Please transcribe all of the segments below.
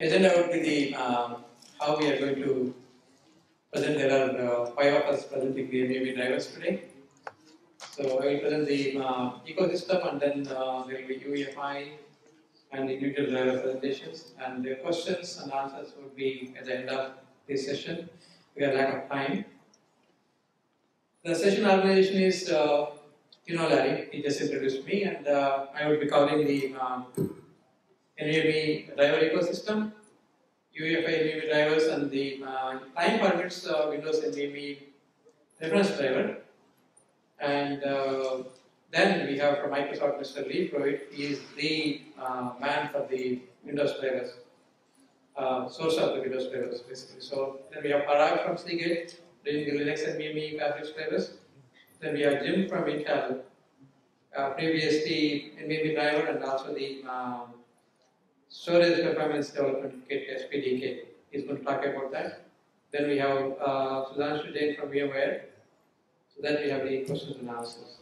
Agenda would be the um, how we are going to present. There are uh, five of us presenting the NVMe drivers today. So I will present the uh, ecosystem and then uh, there will be UEFI and individual driver presentations and the questions and answers would be at the end of this session. We are lack of time. The session organization is, uh, you know Larry, he just introduced me and uh, I will be covering the um, driver ecosystem, UEFI NVMe drivers and the uh, time permits uh, Windows NVMe reference driver. And uh, then we have from Microsoft Mr. Lee Prewitt, he is the uh, man for the Windows drivers, uh, source of the Windows drivers basically. So then we have Parag from Seagate doing the Linux NVMe Fabrics drivers. Then we have Jim from Intel, uh, FreeBSD NVMe driver and also the um, storage performance development kit SPDK. He's going to talk about that. Then we have uh, Sudhanshu Jain from VMware. So then we have the questions and answers.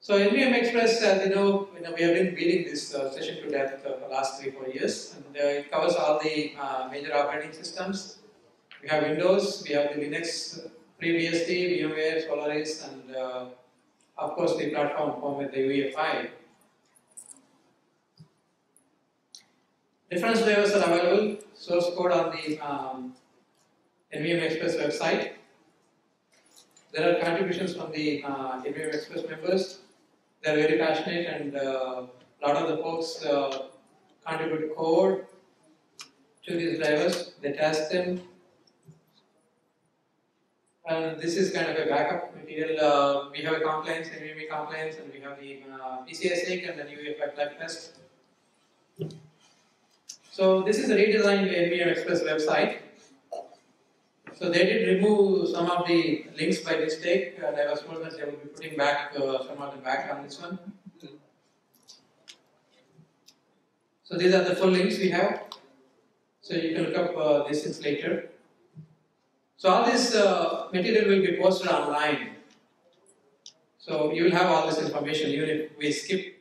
So NVM Express, as you know, you know, we have been beating this uh, session to death for the last three, four years. And uh, it covers all the uh, major operating systems. We have Windows, we have the Linux, FreeBSD, VMware, Solaris, and uh, of course the platform form with the UEFI. Reference drivers are available, source code on the um, NVM Express website. There are contributions from the uh, NVM Express members. They are very passionate and a uh, lot of the folks uh, contribute code to these drivers. They test them. And this is kind of a backup material. Uh, we have a compliance, NVMe compliance, and we have the uh, PCI-SIG and the UEFI plug test. So this is a redesigned NVM Express website. So they did remove some of the links by mistake and I was told that they will be putting back uh, some of them back on this one. So these are the full links we have. So you can look up uh, these things later. So all this uh, material will be posted online. So you will have all this information even if we skip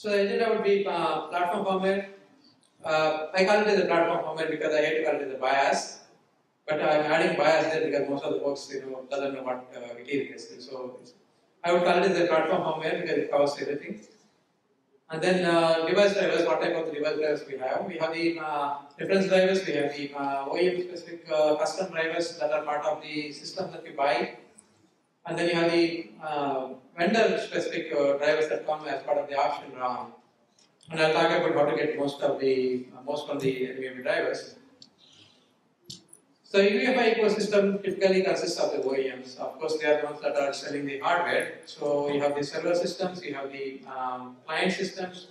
So the agenda would be uh, platform firmware. Uh, I call it as platform firmware because I hate to call it as a BIOS. But I'm adding BIOS there because most of the folks you know doesn't know what uh, Wiki is. So I would call it as platform firmware because it covers everything. And then uh, device drivers, what type of device drivers we have? We have the uh, reference drivers, we have the uh, OEM specific uh, custom drivers that are part of the system that we buy. And then you have the uh, vendor specific uh, drivers that come as part of the option ROM. And I'll talk about how to get most of the uh, most from the NVMe drivers. So UEFI ecosystem typically consists of the OEMs. Of course, they are the ones that are selling the hardware. So you have the server systems, you have the um, client systems,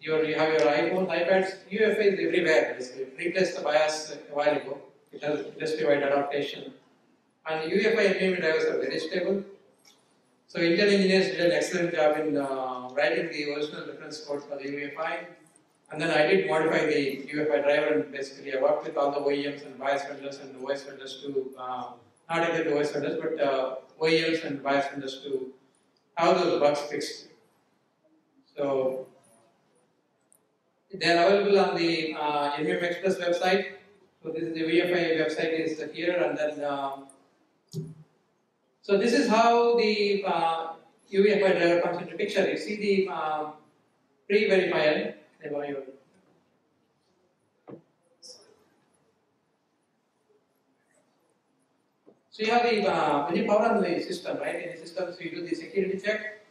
your, you have your iPhone, iPads. UEFI is everywhere. It replaced the BIOS a while ago. It has industry-wide adaptation. And UEFI NVMe drivers are very stable. So Intel engineers did an excellent job in uh, writing the original reference code for the UEFI. And then I did modify the UFI driver and basically I worked with all the OEMs and BIOS vendors and OS vendors to, uh, not the OS vendors, but uh, OEMs and BIOS vendors to have those bugs fixed. So they are available on the uh, Express website. So this is the UEFI website is here and then um, so this is how the uh, UEFI driver comes into picture. You see the uh, pre-verifier. So you have the uh, when you power on the system, right? In the system, so you do the security check.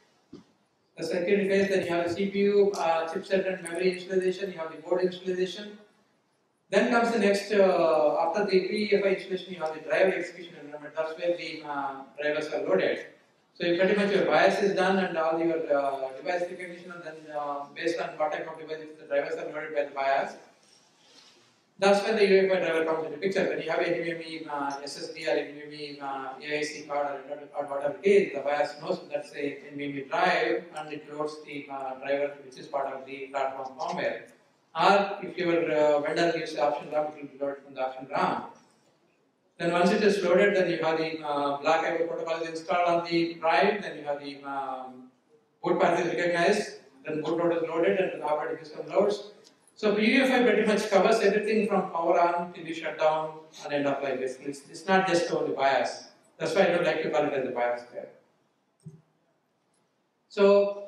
The security phase, then you have the CPU, uh, chipset and memory initialization, You have the board installation. Then comes the next, uh, after the pre-UEFI installation, you have the driver execution environment. That's where the uh, drivers are loaded. So you pretty much your BIOS is done and all your uh, device recognition and then uh, based on what type of device the drivers are loaded by the BIOS. That's when the UEFI driver comes into picture. When you have a NVMe uh, SSD or NVMe uh, AIC card or, or whatever it is, the BIOS knows that's a NVMe drive and it loads the uh, driver which is part of the platform firmware. Or if your uh, vendor gives the option ROM, it will loaded from the option ROM. Then once it is loaded, then you have the uh, Block IO protocol is installed on the drive, then you have the um, boot path is recognized, then bootloader is loaded and the operating system loads. So UEFI pretty much covers everything from power on till you shut down and end of life basically. It's, it's not just only BIOS. That's why I don't like to call it as a BIOS there. So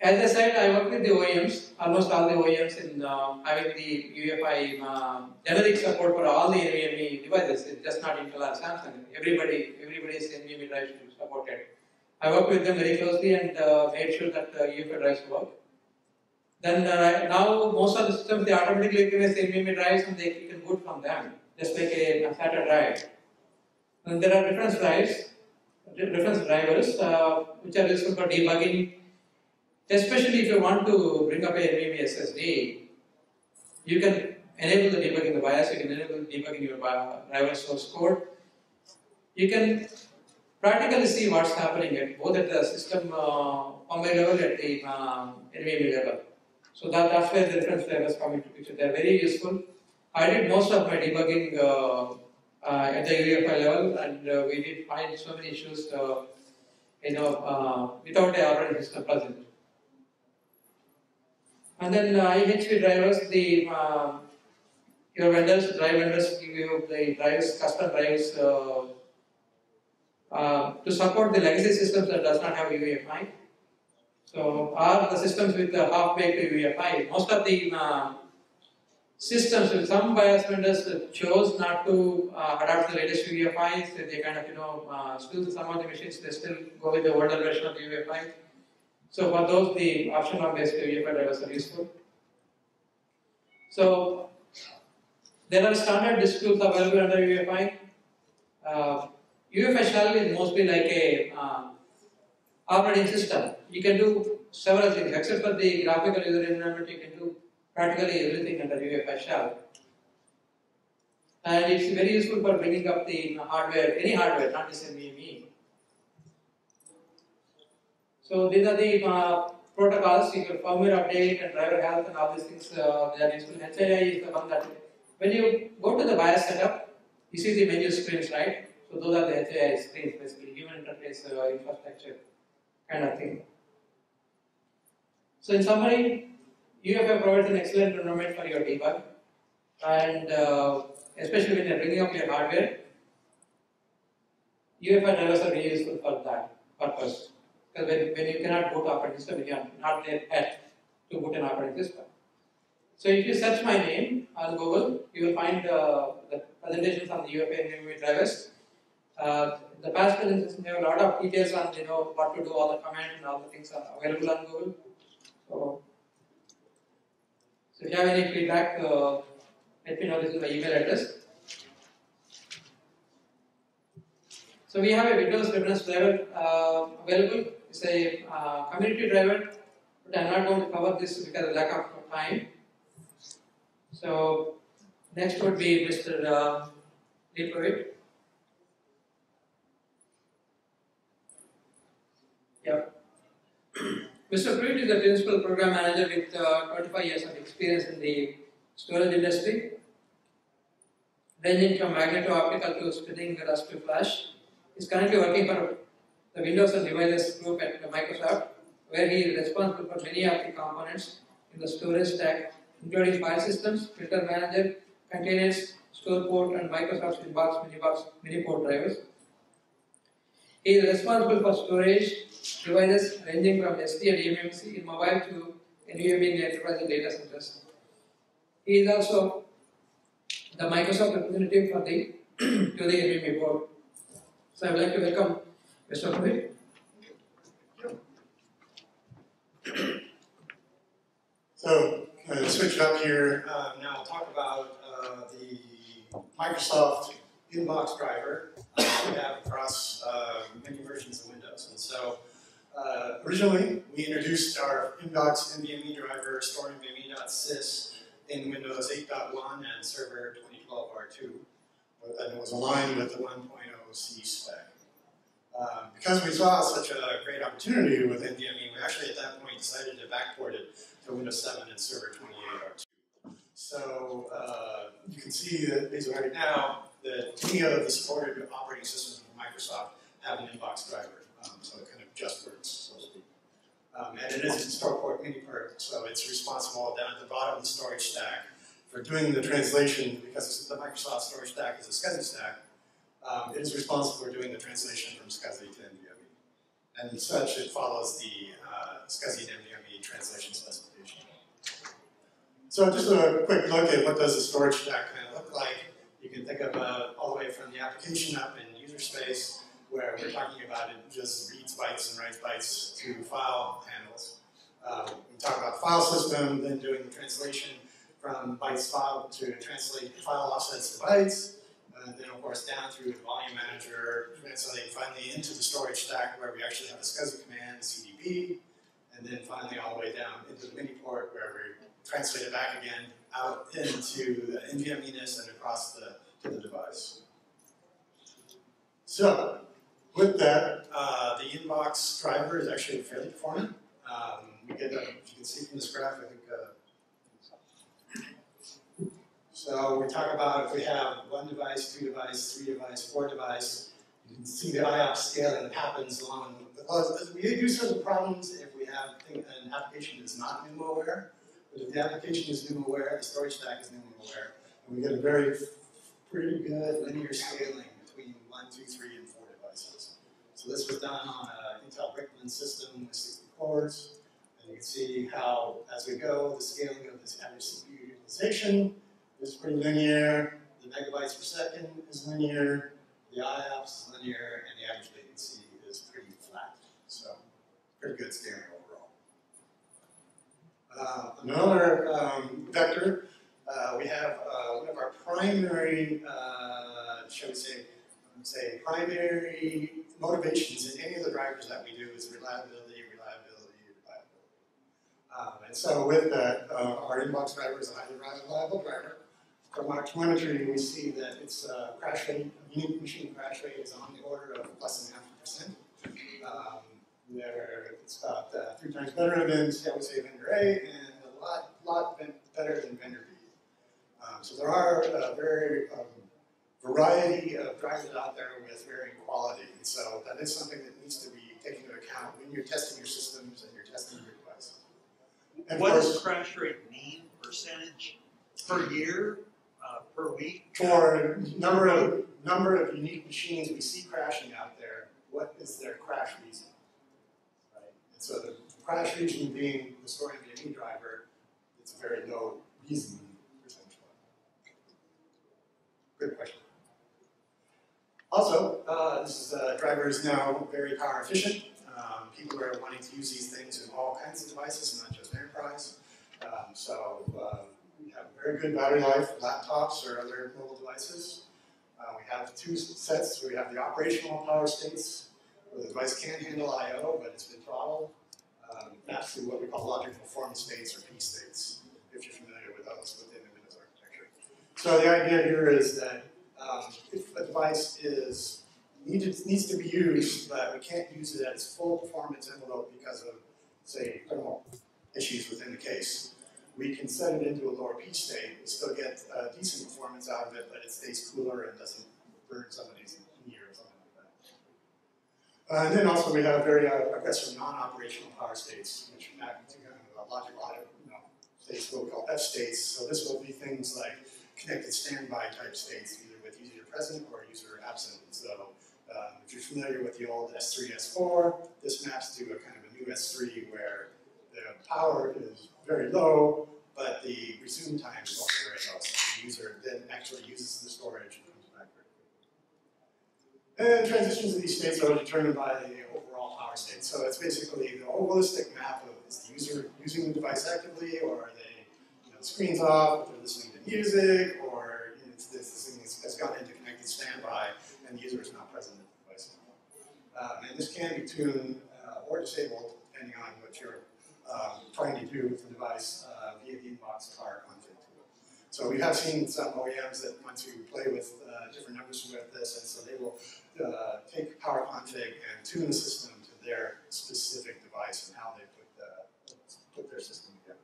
as I said, I work with the OEMs, almost all the OEMs in uh, having the UEFI uh, generic support for all the NVMe devices. It's just not Intel or Samsung. Everybody, everybody's NVMe drives should support it. I work with them very closely and uh, made sure that uh, UEFI drives work. Then uh, now most of the systems they automatically recognize NVMe drives and they can boot from them, just like a, a SATA drive. And there are reference drives, reference drivers, uh, which are useful for debugging Especially if you want to bring up a NVMe SSD, you can enable the debugging the BIOS, you can enable the debugging your driver source code. You can practically see what's happening at both at the system uh, level at the uh, NVMe level. So that, that's where the reference drivers come into picture. They're very useful. I did most of my debugging uh, uh, at the UEFI level, and uh, we did find so many issues, uh, you know, uh, without the operating system present. And then uh, IHV drivers, the uh, your vendors, drive vendors give you the drives, custom drives uh, uh, to support the legacy systems that does not have UEFI. So, are the systems with the half-baked UEFI. Most of the systems some BIOS vendors chose not to uh, adapt the latest UEFI. So they kind of, you know, uh, still some of the machines they still go with the older version of the UEFI. So for those, the optional based UEFI drivers are useful. So there are standard tools available under UEFI. Uh, UEFI shell is mostly like a uh, operating system. You can do several things, except for the graphical user environment, you can do practically everything under UEFI shell. And it's very useful for bringing up the hardware, any hardware, not just NVMe. So these are the uh, protocols, firmware update and driver health and all these things uh, they are useful. HII is the one that when you go to the BIOS setup, you see the menu screens, right? So those are the HII screens, basically human interface uh, infrastructure kind of thing. So in summary, UEFI provides an excellent environment for your debug, and uh, especially when you're bringing up your hardware, UEFI drivers are very useful for that purpose. Because when, when you cannot boot operating system, you are not there to boot an operating system. So if you search my name on Google, you will find uh, the presentations on the UEFI and UEFI drivers. Uh, the past presentations have a lot of details on you know what to do, all the commands and all the things are available on Google. So, so if you have any feedback, uh, let me know. This is my email address. So we have a Windows reference driver uh, available it's a uh, community driver, but I'm not going to cover this because of lack of time. So next would be Mr. Uh. Yeah. Mr. Prewitt is a principal program manager with uh, 25 years of experience in the storage industry, ranging from magneto-optical to spinning Raspberry Flash. He's currently working for the Windows and Devices group at Microsoft, where he is responsible for many of the components in the storage stack, including file systems, filter manager, containers, store port, and Microsoft's inbox, minibox, mini port drivers. He is responsible for storage devices ranging from SD and eMMC in mobile to NVMe in the enterprise and data centers. He is also the Microsoft representative for the to the NVMe board. So I would like to welcome Mr. Purohit? So, uh, switch it up here. Uh, now I'll talk about uh, the Microsoft inbox driver uh, we have across uh, many versions of Windows. And so, uh, originally, we introduced our inbox NVMe driver StorNVMe.sys in Windows 8.1 and Server 2012 R2. And it was aligned with the 1.0 C spec. Um, because we saw such a great opportunity with NVMe, we actually at that point decided to backport it to Windows 7 and Server 28 R2. So uh, you can see that basically right now that any of the supported operating systems from Microsoft have an inbox driver, um, so it kind of just works, so to speak. Um, and it is a store port mini port, so it's responsible down at the bottom of the storage stack for doing the translation because the Microsoft storage stack is a SCSI stack. Um, it is responsible for doing the translation from SCSI to NVMe. And as such, it follows the uh, SCSI to NVMe translation specification. So just a quick look at what does the storage stack kind of look like. You can think about all the way from the application up in user space, where we're talking about it just reads bytes and writes bytes to file handles. Um, we talk about file system, then doing the translation from bytes file to translate file offsets to bytes, and then of course down through the volume manager, translating finally into the storage stack where we actually have a SCSI command, CDB, and then finally all the way down into the mini port where we translate it back again out into the NVMe-ness and across the, to the device. So, with that, uh, the inbox driver is actually fairly performant. Um, we get, a, if you can see from this graph, I think. Uh, so we talk about if we have one device, two device, three device, four device, you can see the IOPS scaling that happens along. Because we do certain problems if we have an application that's not NUMA aware. But if the application is NUMA aware, the storage stack is NUMA aware, and we get a very pretty good linear scaling between one, two, three, and four devices. So this was done on an Intel Brickland system with 60 cores, and you can see how, as we go, the scaling of this average CPU utilization is pretty linear, the megabytes per second is linear, the IOPS is linear, and the average latency is pretty flat. So, pretty good scaling overall. Uh, another um, vector, uh, we have uh, one of our primary, uh, shall we say, say primary motivations in any of the drivers that we do is reliability, reliability, reliability. Um, and so with that, uh, our inbox driver is a highly reliable driver. From our telemetry, we see that its uh, crash rate, unique machine crash rate is on the order of and than half percent. Um, there, it's about uh, three times better than, I would say, vendor A, and a lot, lot better than vendor B. Um, so there are a very um, variety of drivers out there with varying quality, and so that is something that needs to be taken into account when you're testing your systems and you're testing your devices. And What does crash rate mean, percentage per year, uh, per week? for number of number of unique machines we see crashing out there, what is their crash reason? Right? And so the crash reason being the story of the driver, it's a very low reason Good question. Also, uh, this is, uh, driver is now very power efficient. Um, people are wanting to use these things in all kinds of devices, not just enterprise. Um, so have very good battery life for laptops or other mobile devices. Uh, we have two sets. We have the operational power states, where the device can handle I/O, but it's been throttled. Um, that's what we call logical performance states or P states, if you're familiar with those within the Windows architecture. So the idea here is that um, if a device is needed, needs to be used, but we can't use it at its full performance envelope because of, say, thermal issues within the case, we can set it into a lower P state and still get decent performance out of it, but it stays cooler and doesn't burn somebody's ear or something like that. Uh, and then also we have very uh, aggressive non-operational power states, which map to kind of a logical audit, you know, states, what we call F states. So this will be things like connected standby type states, either with user present or user absent. So um, if you're familiar with the old S3, S4, this maps to a kind of a new S3 where the power is very low, but the resume time is also very low. So the user then actually uses the storage and comes back very. And transitions of these states are determined by the overall power state. So it's basically the holistic map of is the user using the device actively, or are they, you know, the screen's off, they're listening to music, or you know, this, thing has, gone into connected standby, and the user is not present at the device anymore. Um, and this can be tuned uh, or disabled depending on what you're um, trying to do with the device uh, via the inbox power config tool. So we have seen some OEMs that want to play with uh, different numbers with this, and so they will uh, take power config and tune the system to their specific device and how they put, the, put their system together.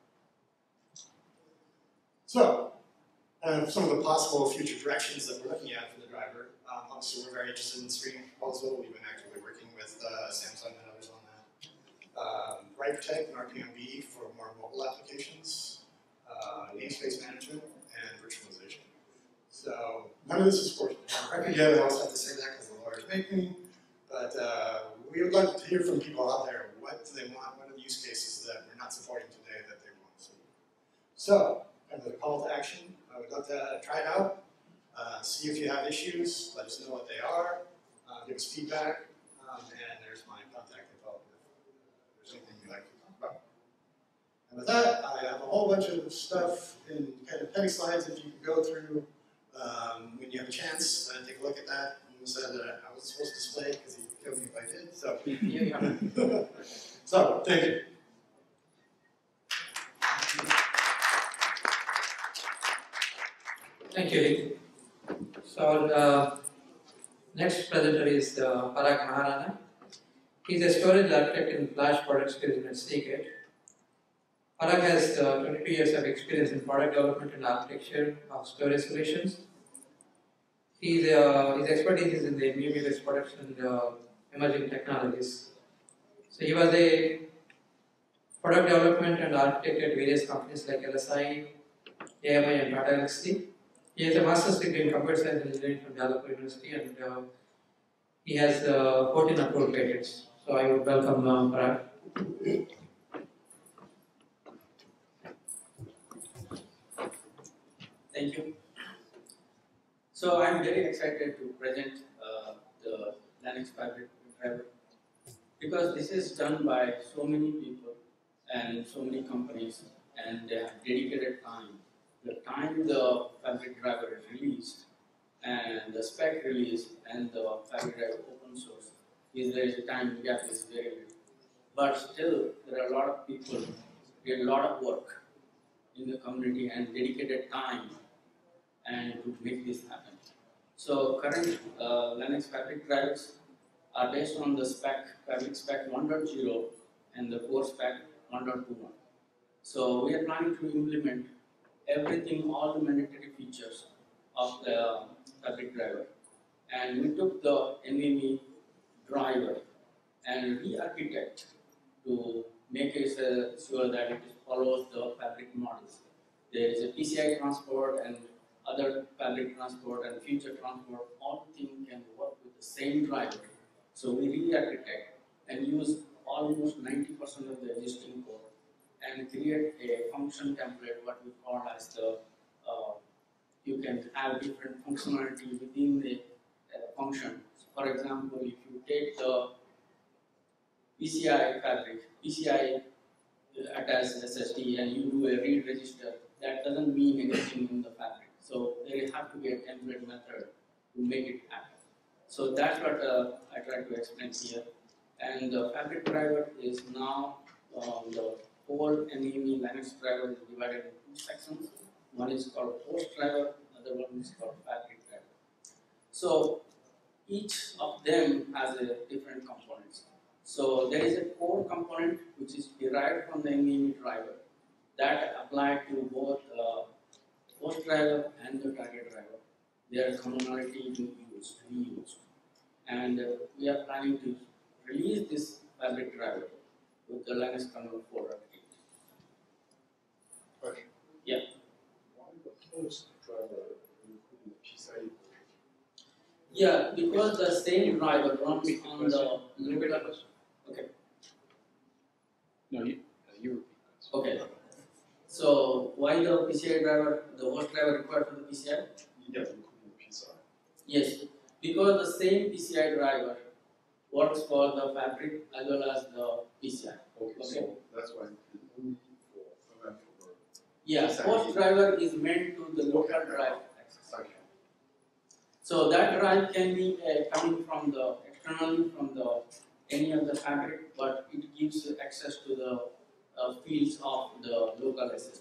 So, uh, some of the possible future directions that we're looking at for the driver. Um, obviously, we're very interested in the screening proposal. We've been actively working with uh, Samsung and others. Um, Write Protect and RPMB for more mobile applications, uh, namespace management, and virtualization. So none of this is for record yet, I always have to say that because the lawyers make me. But uh, we would like to hear from people out there, what do they want, what are the use cases that we're not supporting today that they want to see? So, kind of the call to action, I would love to try it out, uh, see if you have issues, let us know what they are, uh, give us feedback, um, and there's my contact info if there's anything you'd like to talk about. And with that, I have a whole bunch of stuff in kind of penny slides if you could go through um, when you have a chance, uh, take a look at that. And said that I was supposed to display it because he killed me if I did. So, Yeah, so thank you. Thank you, So, uh, next presenter is uh, Parag Maharana. He's a storage architect in Flash Products at Seagate. Parag has uh, 22 years of experience in product development and architecture of storage solutions. He's, uh, his expertise is in the MU-based products and uh, emerging technologies. So he was a product development and architect at various companies like LSI, AMI, and Tata Elxsi. He has a master's degree in computer science and engineering from Jalapur University, and uh, he has uh, 14 approved patents. So I would welcome uh, Parag. Thank you. So I'm very excited to present uh, the Linux Fabric driver because this is done by so many people and so many companies and they have dedicated time. The time the Fabric driver is released and the spec release and the Fabric driver open source is there is a time gap is very little. But still there are a lot of people did a lot of work in the community and dedicated time and to make this happen. So current uh, Linux Fabric drivers are based on the spec Fabric spec 1.0 and the core spec 1.21. So we are planning to implement everything, all the mandatory features of the Fabric driver, and we took the NVMe driver and re-architect to make it uh, sure that it follows the Fabric models. There is a PCI transport and other public transport and future transport, all things can work with the same driver. So we re-architect and use almost 90% of the existing code and create a function template, what we call as the, uh, you can have different functionality within the uh, function. For example, if you take the PCI fabric, PCI attached SSD and you do a read register, that doesn't mean anything in the fabric. So there have to be a template method to make it happen. So that's what uh, I try to explain here. And the fabric driver is now um, the whole NVMe Linux driver is divided into two sections. One is called host driver, another one is called fabric driver. So each of them has a different components. So there is a core component which is derived from the NVMe driver that applied to both uh, host driver and the target driver. Their commonality to use, to be used. And uh, we are planning to release this fabric driver with the Linux kernel 4.8. Question. Yeah. Why the host driver including the PCIe Yeah, because the same driver runs Repeat the on the local. Okay. No, you, uh, you repeat that. Okay. So why the PCI driver, the host driver required for the PCI? Yeah, PCI. Yes, because the same PCI driver works for the fabric as well as the PCI. Okay, Okay. so that's why only for, Yeah, PCI. host driver is meant to the local drive access. So that drive can be uh, coming from the externally from the any of the fabric, but it gives access to the uh, fields of the local SSD.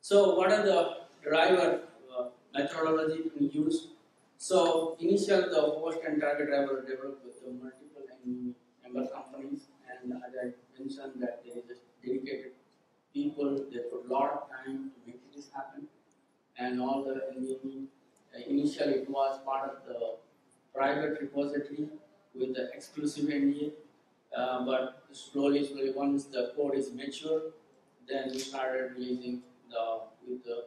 So what are the driver uh, methodology to use? So initial the host and target driver developed with the multiple member companies, and as I mentioned that there is dedicated people, they put a lot of time to make this happen. And all the NVMe, uh, initially it was part of the private repository, with the exclusive NDA. Uh, but slowly, slowly, once the code is mature, then we started releasing the with the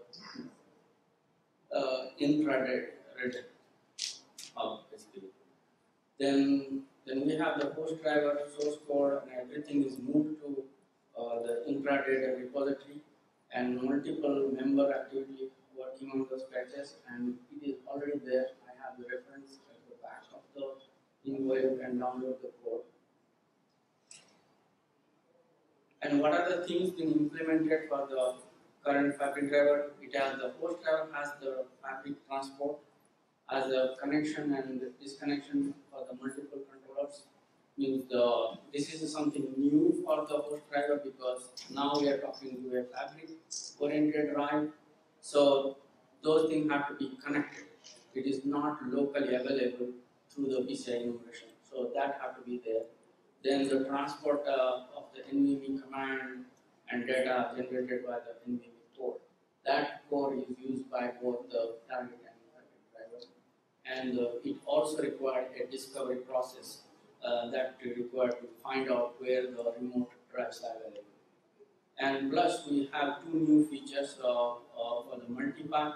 uh, infrared red hub basically. Then then we have the host driver, source code, and everything is moved to uh, the infradead repository and multiple member actively working on those patches and it is already there. I have the reference at the back of invoice you can download the code. And what are the things being implemented for the current fabric driver? It has the host driver has the fabric transport as a connection and disconnection for the multiple controllers. Means the this is something new for the host driver because now we are talking to a fabric oriented drive. So those things have to be connected. It is not locally available through the PCI enumeration. So that have to be there. Then the transport uh, of the NVMe command and data generated by the NVMe core. That core is used by both the target and fabric driver. And uh, it also required a discovery process uh, that required to find out where the remote drives are available. And plus, we have two new features uh, for the multipath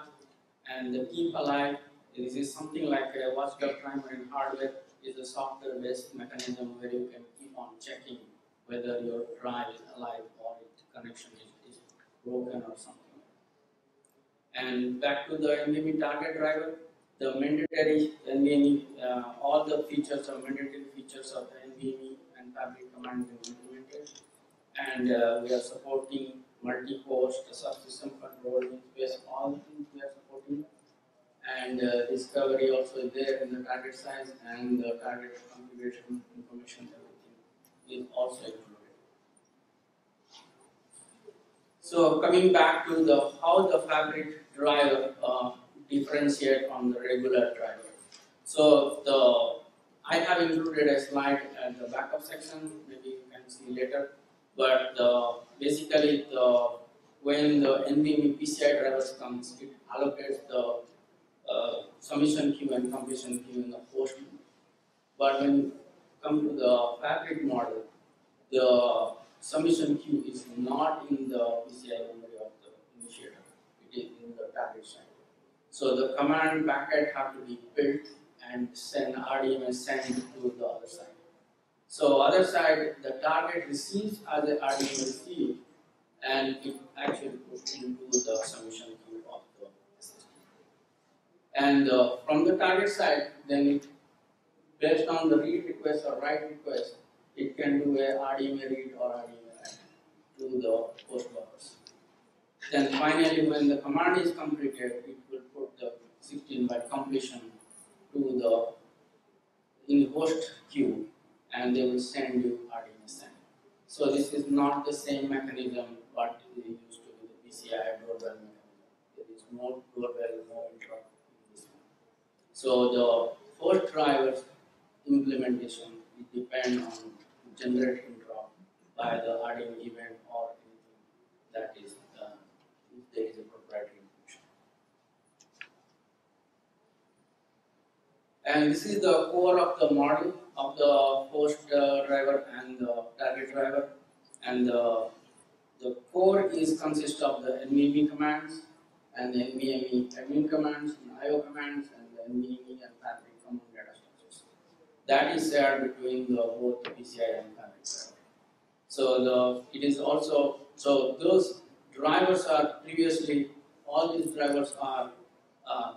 and the keep alive. This is something like a watchdog timer in hardware is a software-based mechanism where you can keep on checking whether your drive is alive or its connection is, is broken or something. And back to the NVMe target driver, the mandatory NVMe, uh, all the features are mandatory features of the NVMe and Fabric command implemented. And uh, we are supporting multi-host, subsystem control, space, all the things we are supporting. And uh, discovery also there in the target size and the target configuration information, everything is also included. So coming back to the how the fabric driver uh, differentiate from the regular driver. So the I have included a slide at the backup section, maybe you can see later. But the, basically the when the NVMe PCI drivers comes, it allocates the uh, submission queue and completion queue in the host. But when you come to the fabric model, the submission queue is not in the PCI memory of the initiator. It is in the target side. So the command packet have to be built and send RDMA send to the other side. So other side, the target receives as a RDMA receive and it actually puts into the submission queue of the SSD. And uh, from the target side, then it, based on the read request or write request, it can do a RDMA read or RDMA write to the host buffers. Then finally, when the command is completed, it will put the 16 byte completion to the in host queue and they will send you RDMA send. So this is not the same mechanism what they used to be the PCI doorbell mechanism. There is no doorbell, no interrupt. So the host drivers implementation it depend on generate interrupt by the RDMA event or anything that is uh, if there is a proprietary function. And this is the core of the model of the host uh, driver and the target driver. And the, the core is consist of the NVMe commands and the NVMe admin commands and IO commands and fabric data structures. That is shared between the both PCI and fabric. So the it is also so those drivers are previously all these drivers are uh,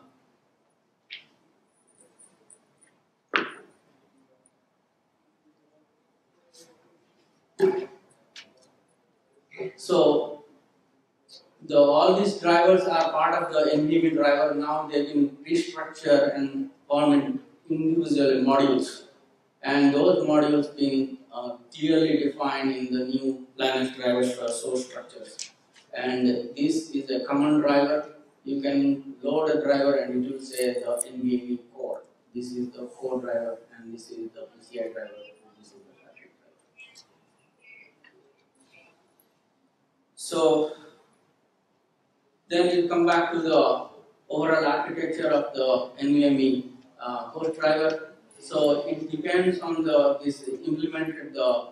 So the all these drivers are part of the NVMe driver. Now they can restructure and form in individual modules, and those modules being uh, clearly defined in the new Linux drivers for source structures. And this is a common driver. You can load a driver and it will say the NVMe core. This is the core driver, and this is the PCI driver. This is the driver. So then you come back to the overall architecture of the NVMe uh, host driver. So it depends on the, this implemented the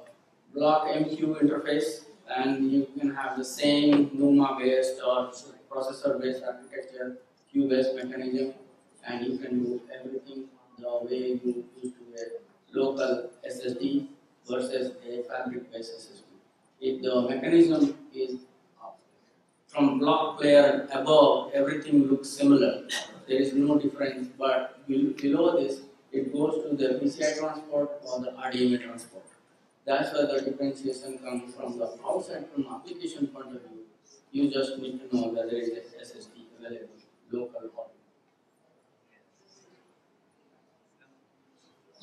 block MQ interface and you can have the same NUMA based or processor based architecture, queue based mechanism and you can do everything the way you do to a local SSD versus a fabric based SSD. If the mechanism is from block player above, everything looks similar. There is no difference, but below this, it goes to the PCI transport or the RDMA transport. That's where the differentiation comes from the outside, from application point of view. You just need to know that there is SSD available, local or.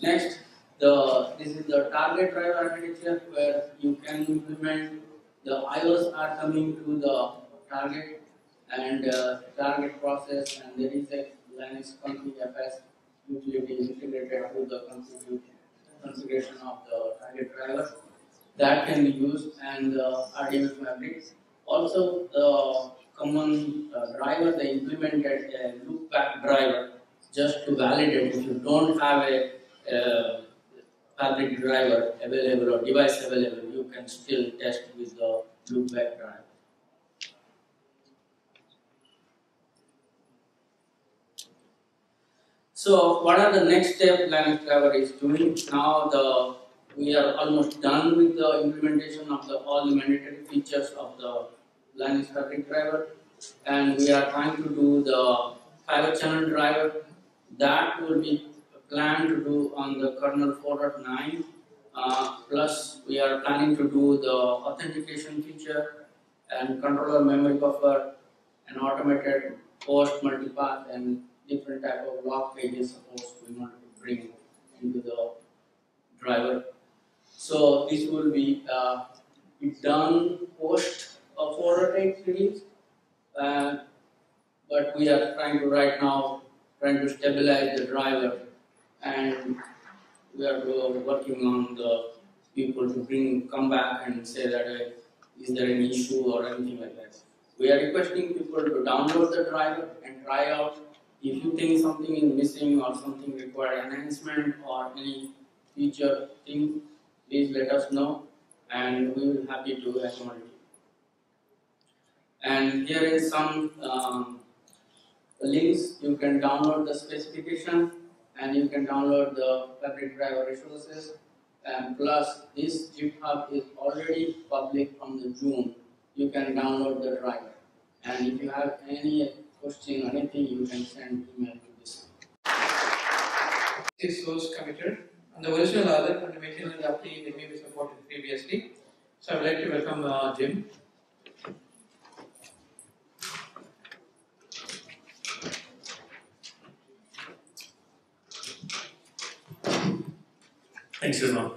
Next, the, this is the target driver architecture where you can implement the IOs are coming to the target and uh, target process and there is a Linux config.fs be integrated to the config configuration of the target driver that can be used and RDMA fabric. Also the common uh, driver they implemented a loopback driver just to validate if you don't have a uh, fabric driver available or device available, you can still test with the loopback driver. So what are the next step Linux driver is doing? Now the we are almost done with the implementation of the all the mandatory features of the Linux fabric driver. And we are trying to do the private channel driver. That will be planned to do on the kernel 4.9 uh, plus we are planning to do the authentication feature and controller memory buffer and automated post multipath and different type of log pages suppose we want to bring into the driver. So this will be uh, done post a 4.8 release uh, but we are trying to right now trying to stabilize the driver and we are uh, working on the people to bring come back and say that uh, is there any issue or anything like that. We are requesting people to download the driver and try out. If you think something is missing or something require enhancement or any feature thing, please let us know and we will happy to accommodate you. And here is some um, links. You can download the specification and you can download the fabric driver resources. And plus, this GitHub is already public from the June. You can download the driver. And if you have any question anything, you can send email to this. is source committed and the original other and the machine learning API they may be supported previously. So I would like to welcome uh, Jim. Thanks, Isma.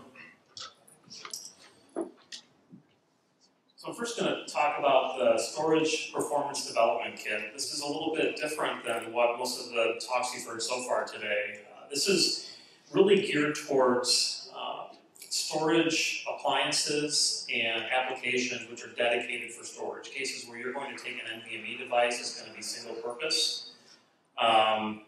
So I'm first going to talk about the Storage Performance Development Kit. This is a little bit different than what most of the talks you've heard so far today. Uh, this is really geared towards uh, storage appliances and applications which are dedicated for storage. Cases where you're going to take an NVMe device that's going to be single purpose. Um,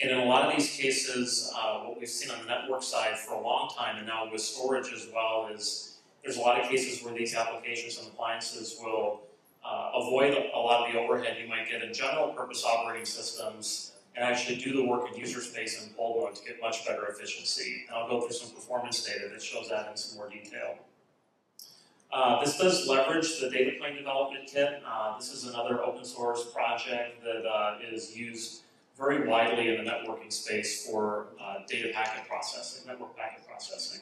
and in a lot of these cases, uh, what we've seen on the network side for a long time, and now with storage as well, is there's a lot of cases where these applications and appliances will uh, avoid a lot of the overhead you might get in general purpose operating systems and actually do the work in user space and pull one to get much better efficiency. And I'll go through some performance data that shows that in some more detail. Uh, this does leverage the data plane development kit. Uh, this is another open source project that uh, is used very widely in the networking space for uh, data packet processing, network packet processing.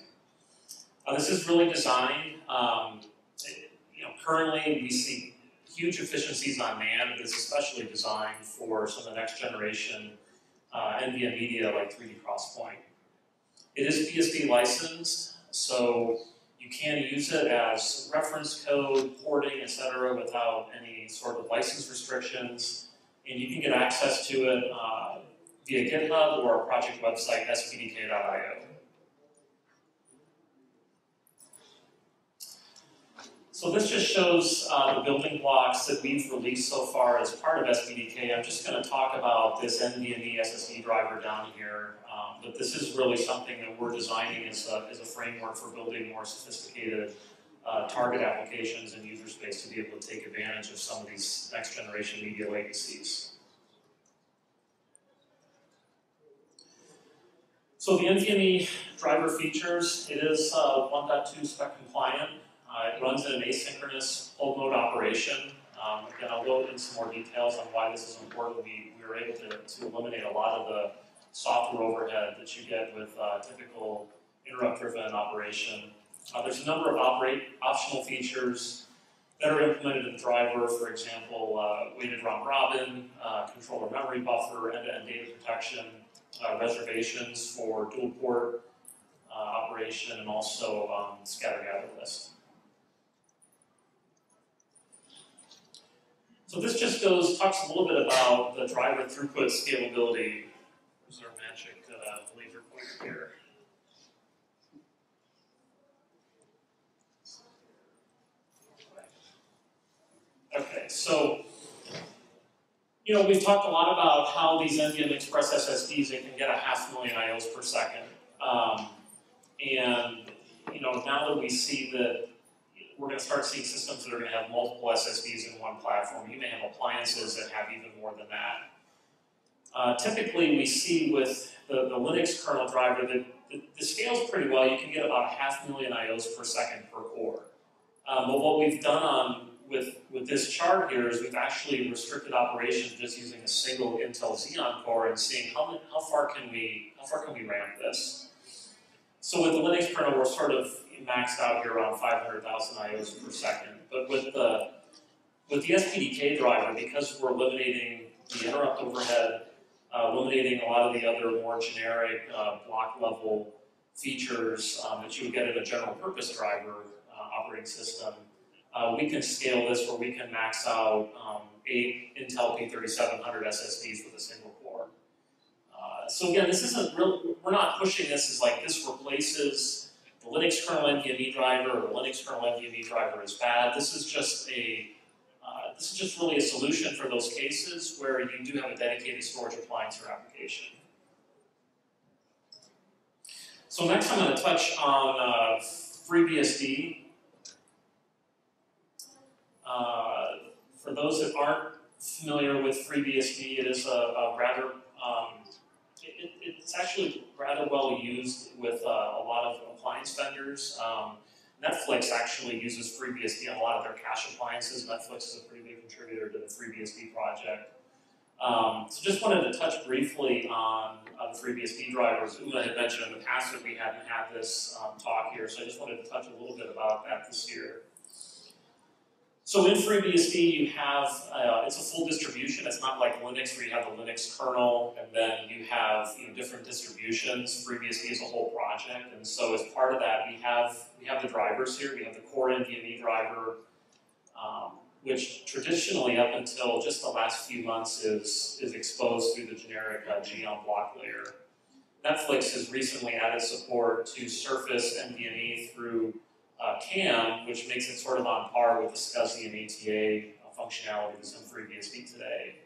Uh, this is really designed, um, you know, currently we see huge efficiencies on NAND, but it's especially designed for some of the next generation uh, NVMe like 3D Crosspoint. It is BSD licensed, so you can use it as reference code, porting, etc., without any sort of license restrictions and you can get access to it uh, via GitHub or our project website, spdk.io. So this just shows uh, the building blocks that we've released so far as part of SPDK. I'm just going to talk about this NVMe SSD driver down here. Um, but this is really something that we're designing as a, as a framework for building more sophisticated uh, target applications and user space to be able to take advantage of some of these next generation media latencies. So the NVMe driver features, it is uh, 1.2 spec compliant. Uh, it runs in an asynchronous polled mode operation. Um, again, I'll go into some more details on why this is important. We, we were able to, to eliminate a lot of the software overhead that you get with uh, typical interrupt-driven operation. Uh, there's a number of operate optional features that are implemented in the driver, for example, uh, weighted round robin, uh, controller memory buffer, end-to-end data protection, uh, reservations for dual port operation, and also um, scatter gather list. So this just goes, talks a little bit about the driver throughput scalability. Where's our magic uh, laser pointer here? Okay, so, you know, we've talked a lot about how these NVMe Express SSDs, they can get a half million IOs per second. Um, and, you know, now that we see that we're gonna start seeing systems that are gonna have multiple SSDs in one platform. You may have appliances that have even more than that. Uh, typically, we see with the, the Linux kernel driver that the, scales pretty well. You can get about a half million IOs per second per core. Um, but what we've done on with, with this chart here is we've actually restricted operations just using a single Intel Xeon core and seeing how, how far can we how far can we ramp this. So with the Linux kernel, we're sort of maxed out here around 500,000 IOs per second. But with the with the SPDK driver, because we're eliminating the interrupt overhead, uh, eliminating a lot of the other more generic uh, block level features um, that you would get in a general purpose driver uh, operating system, uh, we can scale this where we can max out um, eight Intel P3700 SSDs with a single core. Uh, so again, this isn't real. We're not pushing this as like this replaces the Linux kernel NVMe driver or Linux kernel NVMe driver is bad. This is just a uh, this is just really a solution for those cases where you do have a dedicated storage appliance or application. So next I'm going to touch on uh, FreeBSD. Uh, for those that aren't familiar with FreeBSD, it is a, a rather um, it, it, it's actually rather well used with uh, a lot of appliance vendors. Um, Netflix actually uses FreeBSD on a lot of their cache appliances. Netflix is a pretty big contributor to the FreeBSD project. Um, so just wanted to touch briefly on, the FreeBSD drivers. Uma had mentioned in the past that we hadn't had this um, talk here, so I just wanted to touch a little bit about that this year. So in FreeBSD, you have, uh, it's a full distribution. It's not like Linux where you have the Linux kernel and then you have you know, different distributions. FreeBSD is a whole project. And so as part of that, we have, we have the drivers here. We have the core NVMe driver, um, which traditionally up until just the last few months is, is exposed through the generic uh, block layer. Netflix has recently added support to surface NVMe through uh, CAM, which makes it sort of on par with the SCSI and ATA uh, functionality that's in FreeBSD today.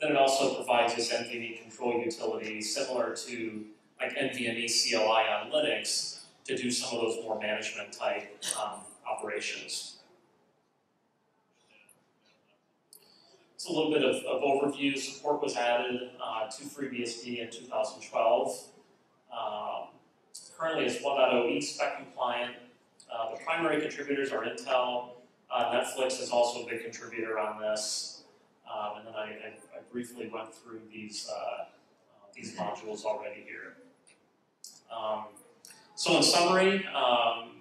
Then it also provides this NVMe control utility similar to like NVMe CLI on Linux to do some of those more management type um, operations. It's a little bit of, of overview. Support was added uh, to FreeBSD in 2012. Um, currently it's 1.0e spec compliant. Uh, the primary contributors are Intel. Uh, Netflix is also a big contributor on this. Um, and then I, I, I, briefly went through these, uh, these modules already here. Um, so in summary, um,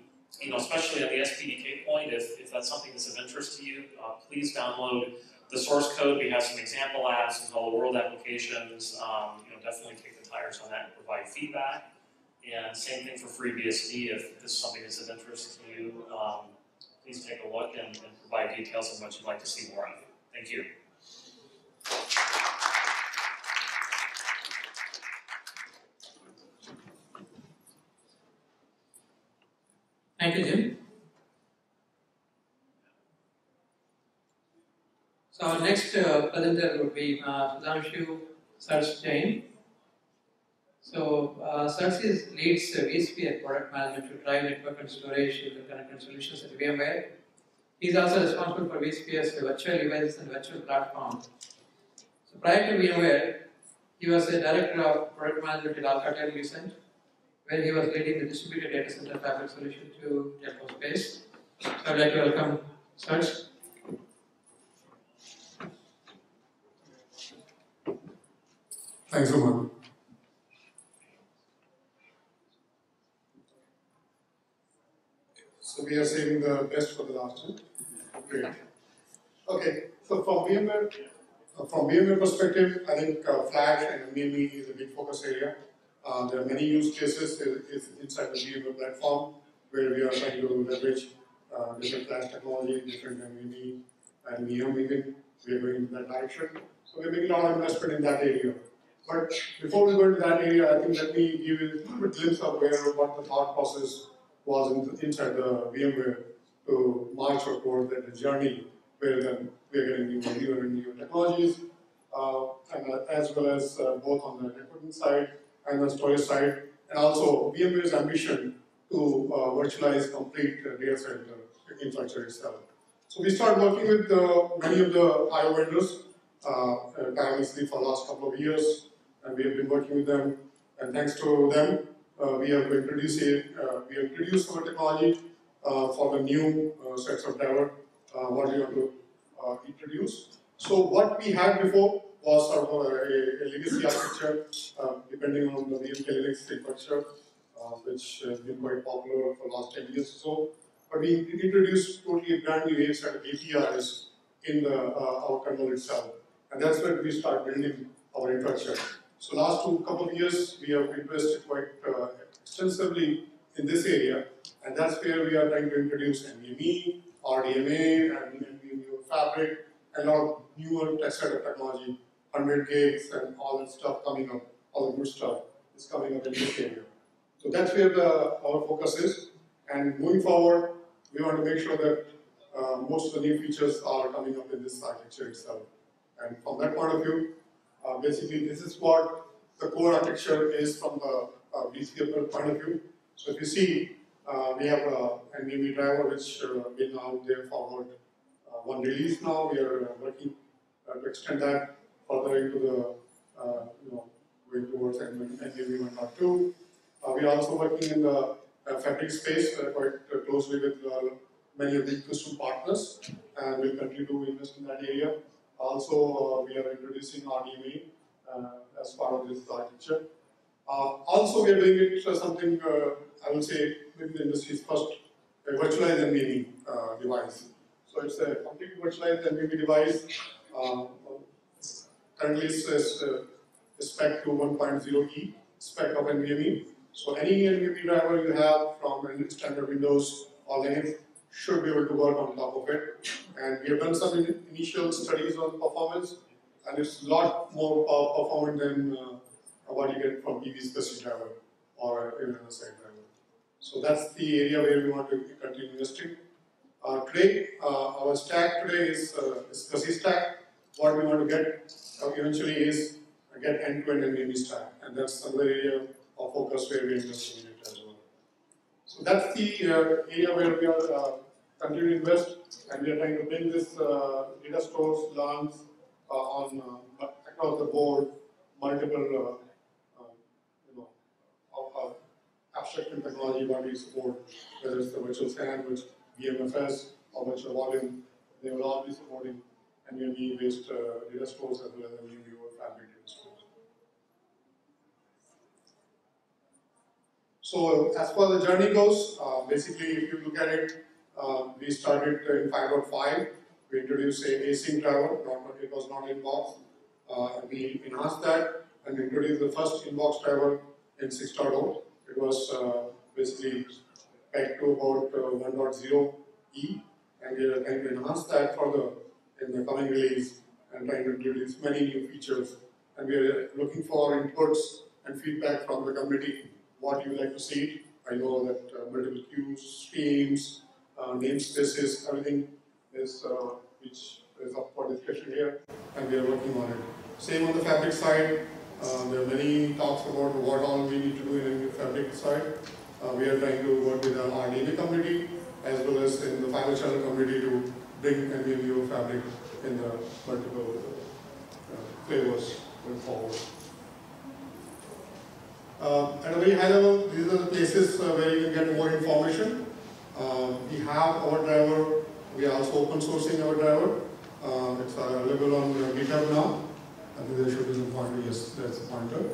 you know, especially at the SPDK point, if, if that's something that's of interest to you, uh, please download the source code. We have some example apps, and all the world applications. Um, you know, definitely take the tires on that and provide feedback. And same thing for FreeBSD, if this is something that's of interest to you, um, please take a look and, and provide details of what you'd like to see more of. Thank you. Thank you, Jim. So our next uh, presenter will be uh, Sudhanshu so, uh, Sarj leads uh, vSphere product management to drive network and storage interconnected solutions at VMware. He is also responsible for vSphere's virtual devices and virtual platform. So, prior to VMware, he was a director of product management at Alcatel Lucent, where he was leading the distributed data center fabric solution to Telco Space. So, I'd like to welcome Sarj. Thanks, Uma. So we are saving the best for the last one. Great. Okay, so from VMware, uh, from VMware perspective, I think uh, Flash and NVMe is a big focus area. Uh, there are many use cases inside the VMware platform where we are trying to leverage uh, different Flash technology, different NVMe and VM even. We are going in that direction. So we're making a lot of investment in that area. But before we go into that area, I think let me give you a glimpse of where what the thought process was in, inside the VMware to march toward that journey where then we are getting new, newer and newer technologies, uh, and uh, as well as uh, both on the networking side and the storage side, and also VMware's ambition to uh, virtualize complete uh, data center infrastructure itself. So we started working with uh, many of the IO vendors tirelessly for the last couple of years, and we have been working with them. And thanks to them, we have introduced a, uh, we have introduced our technology uh, for the new uh, sets of driver uh, what we want to uh, introduce. So what we had before was sort of a, a legacy architecture, uh, depending on the vmklinux uh, which has been quite popular for the last 10 years or so. But we introduced totally a brand new set of APIs in the, uh, our kernel itself. And that's where we start building our infrastructure. So last two couple of years, we have invested quite uh, extensively in this area, and that's where we are trying to introduce NVMe, RDMA, and NVMe Fabric, and a lot of newer tech technology, 100 gigs and all that stuff coming up, all the good stuff is coming up in this area. So that's where the, our focus is, and moving forward, we want to make sure that uh, most of the new features are coming up in this architecture itself. And from that point of view, uh, basically this is what the core architecture is from the uh, vSphere point of view. So if you see, uh, we have a NVMe driver which uh, been out there forward uh, one release now. We are uh, working uh, to extend that further into the uh, you know going towards NVMe 1.2. Uh, we are also working in the uh, fabric space uh, quite uh, closely with uh, many of the ecosystem partners, and we'll continue to invest in that area. Also, uh, we are introducing RDMA uh, as part of this architecture. Uh, also, we are doing it something I would say maybe the industry's first a virtualized NVMe device. So it's a completely virtualized NVMe device. Currently, it's a, spec to 1.0e spec of NVMe. So any NVMe driver you have from standard Windows or Linux should be able to work on top of it. And we have done some in- initial studies on performance, and it's a lot more pow- performant than uh, what you get from PV specific driver or even a side driver. So that's the area where we want to continue investing. Uh, today, uh, our stack today is uh, is SCSI stack. What we want to get uh, eventually is uh, get end-to-end NVMe stack, and that's another area of focus where we are investing in it as well. So that's the uh, area where we are continuing to invest, and we are trying to build this uh, data stores, LUNs uh, on uh, across the board, multiple abstraction technology what we support, whether it's the virtual SAN, which VMFS or virtual volume, they will all be supporting NVMe based uh, data stores as well as NVMe over fabric data stores. So as far as the journey goes, uh, basically if you look at it, uh, we started in 5.5, we introduced a async driver, not, it was not inbox. Uh, we enhanced that and introduced the first inbox driver in 6.0. It was uh, basically pegged to about uh, 1.0e and we are trying to enhance that further in the coming release and trying to introduce many new features. And we are looking for inputs and feedback from the community, what you would like to see. I know that uh, multiple queues, streams, uh, namespaces, everything is uh, which is up for discussion here, and we are working on it. Same on the fabric side, uh, there are many talks about what all we need to do in the fabric side. Uh, we are trying to work with our RDB community as well as in the fiber channel community to bring NVMe fabric in the multiple uh, flavors going forward. Uh, at a very high level, these are the places uh, where you can get more information. Uh, we have our driver, we are also open sourcing our driver. Uh, it's available on uh, GitHub now. I think there should be some pointer, yes, that's a pointer.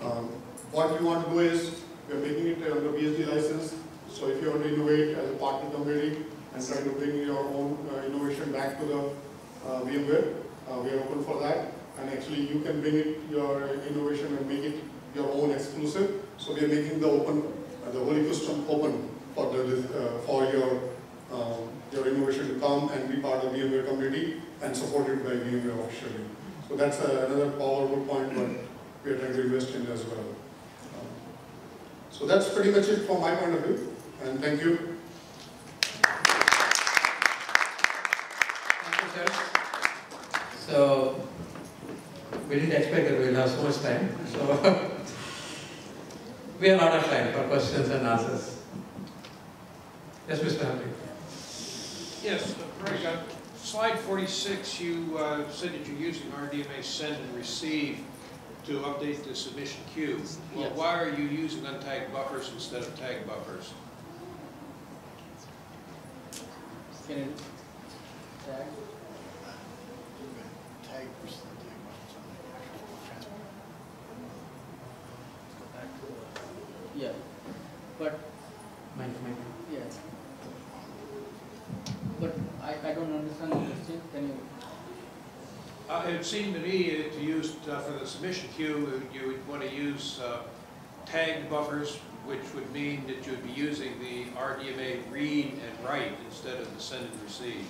Um, what we want to do is, we are making it under BSD license. So if you want to innovate as a partner community and try to bring your own uh, innovation back to the uh, VMware, uh, we are open for that. And actually, you can bring it, your innovation and make it your own exclusive. So we are making the open, uh, the whole ecosystem open for the, uh, for your, um, your innovation to come and be part of the VMware community and supported by VMware officially. So that's uh, another powerful point that we are trying to invest in as well. Um, So that's pretty much it from my point of view, and thank you. Thank you, sir. So, we didn't expect that we'll have so much time, so we are out of time for questions and answers. Yes, Mr. Hamdi. Yes, uh, Greg, on slide 46, you uh, said that you're using RDMA send and receive to update the submission queue. Well, Yes. why are you using untagged buffers instead of tagged buffers? Can you tag? Tag versus tag buffers on the actual transport. Yeah, but, Mike, Mike. yeah. But I, I don't understand the question, can you? Uh, It seemed to me that to use, uh, for the submission queue, you would want to use uh, tagged buffers, which would mean that you would be using the RDMA read and write instead of the send and receive.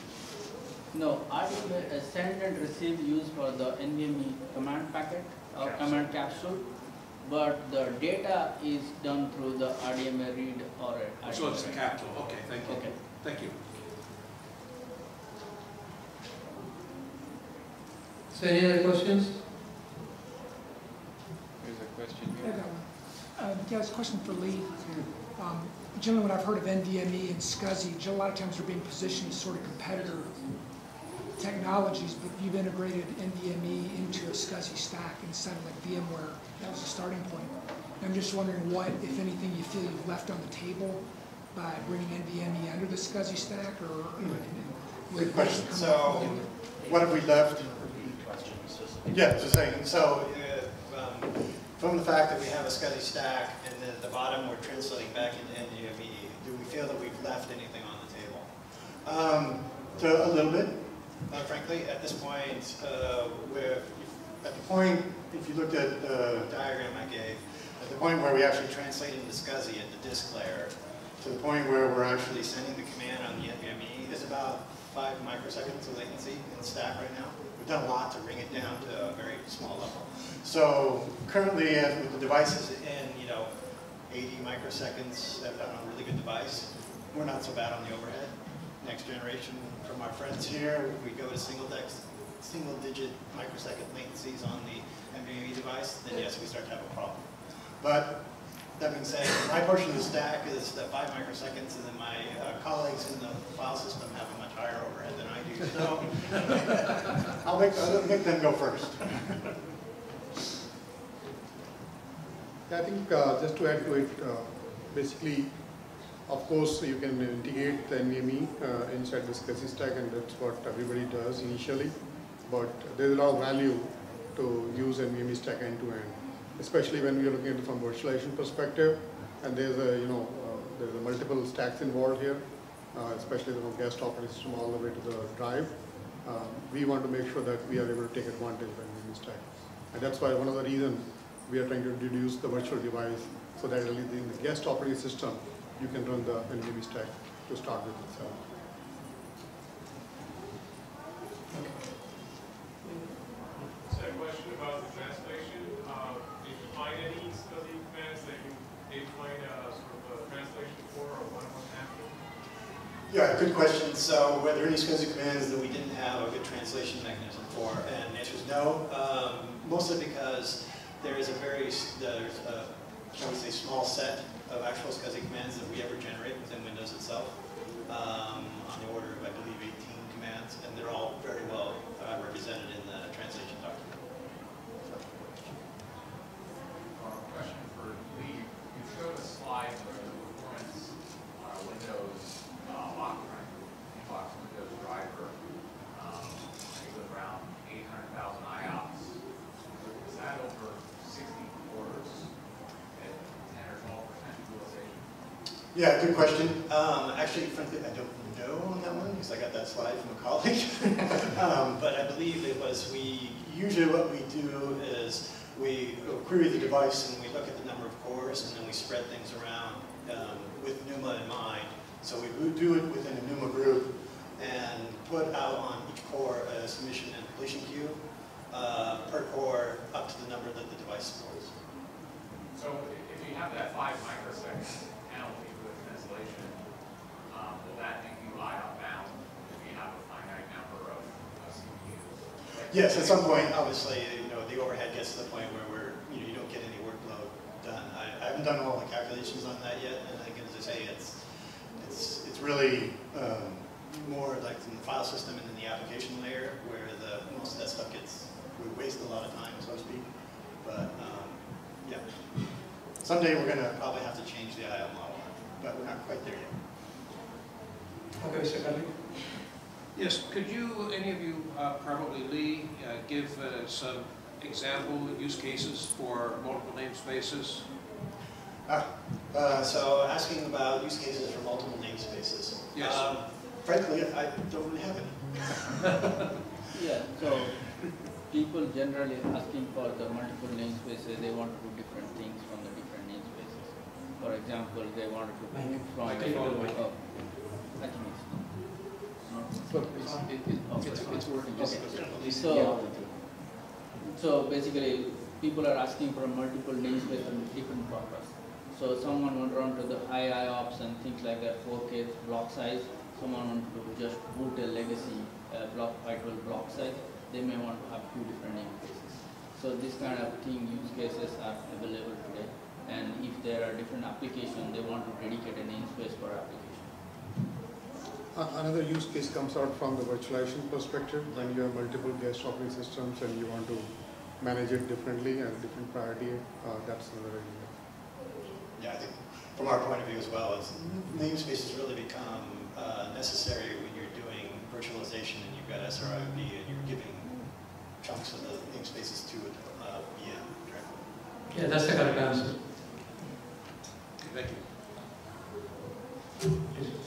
No, I will uh, send and receive use for the NVMe command packet or Capsule. command capsule, but the data is done through the RDMA read or a So it's the RDMA. capital, okay, thank you. Okay. Thank you. So any other questions? There's a question here. got one. Uh, Yeah, it's a question for Lee. Um, Generally, when I've heard of NVMe and SCSI, a lot of times they're being positioned as sort of competitor technologies, but you've integrated NVMe into a SCSI stack instead of like VMware. That was the starting point. I'm just wondering what, if anything, you feel you've left on the table by bringing NVMe under the SCSI stack, or? Good question. So, what have we left? Yeah, so saying, so, uh, um, from the fact that we have a SCSI stack and then at the bottom we're translating back into NVMe, do we feel that we've left anything on the table? Um, so a little bit, uh, frankly, at this point, uh, where, at the point, if you looked at the diagram I gave, at the point where we actually translate into SCSI at the disk layer, to the point where we're actually sending the command on the NVMe is about five microseconds of latency in the stack right now. We've done a lot to bring it down to a very small level. So currently, as with the devices in, you know, 80 microseconds on a really good device, we're not so bad on the overhead. Next generation from our friends here, we go to single dex, single digit microsecond latencies on the NVMe device, then yes, we start to have a problem. But that being said, my portion of the stack is the five microseconds, and then my uh, colleagues in the file system have higher overhead than I do, so I'll make, I'll make them go first. I think uh, just to add to it, uh, basically, of course, you can integrate the NVMe uh, inside the SCSI stack, and that's what everybody does initially. But there's a lot of value to use NVMe stack end to end, especially when we are looking at it from virtualization perspective. And there's a you know uh, there's a multiple stacks involved here, especially from guest operating system all the way to the drive. Um, we want to make sure that we are able to take advantage of NVMe stack, and that's why one of the reasons we are trying to introduce the virtual device so that in the guest operating system, you can run the NVMe stack to start with itself. Just had a question about the translation. Uh, Did you find any SCSI commands that you did find a sort of a translation for or one-on-one after? Yeah, good question. So were there any SCSI commands that we didn't have a good translation mechanism for? And the answer is no, um, mostly because there is a very, there's a, shall we say, small set of actual SCSI commands that we ever generate within Windows itself, um, on the order of, I believe, 18 commands, and they're all very well uh, represented in the translation document. Uh, Question for Lee. You showed a slide where the performance on a Windows uh, lock driver, inbox Windows driver, um, I think it was around 800,000 IOPS. Is that over 60 cores at 10 or 12 percent utilization? Yeah, good question. Um, actually, frankly, I don't know on that one because I got that slide from a colleague. um, but I believe it was we, usually what we do is we query the device and we look at the number of cores and then we spread things around um, with NUMA in mind. So we do it within a NUMA group and put out on each core a submission and completion queue uh, per core up to the number that the device supports. So if you have that five microsecond penalty for the translation, um, will that IOP bound if you have a finite number of CPUs? Yes, at some point, obviously, you know, the overhead gets to the point where we're, you know, you don't get any workload done. I, I haven't done all the calculations on that yet, and again, as I say, it's, it's, it's really, um, more like in the file system and in the application layer, where the, most of that stuff gets, we waste a lot of time, so to speak. But, um, yeah. Someday, we're gonna probably have to change the IO model, but we're not quite there yet. Okay, Mr. Khalid? Yes, could you, any of you, uh, probably Lee, uh, give uh, some example use cases for multiple namespaces? Ah, uh, so asking about use cases for multiple namespaces. Yes. Um, Frankly, I don't really have any. Yeah, so people generally asking for the multiple namespaces, they want to do different things from the different namespaces. For example, they want to move from. Microphone, mic. I think it's. It, it, it's, it's working. Okay. So, so basically, people are asking for multiple namespace and different purpose. So someone want to run to the high IOPS and things like that, 4K block size. Someone want to just boot a legacy uh, block, 512 block size. They may want to have two different namespaces. So this kind of thing, use cases are available today. And if there are different applications, they want to dedicate a namespace for application. Uh, another use case comes out from the virtualization perspective when you have multiple guest operating systems and you want to manage it differently and different priority, uh, that's another area. Yeah, I think from our point of view as well, is really become uh, necessary when you're doing virtualization and you've got SR-IOV and you're giving chunks of uh, the namespaces to a uh, VM. Yeah, that's the correct answer. Thank you.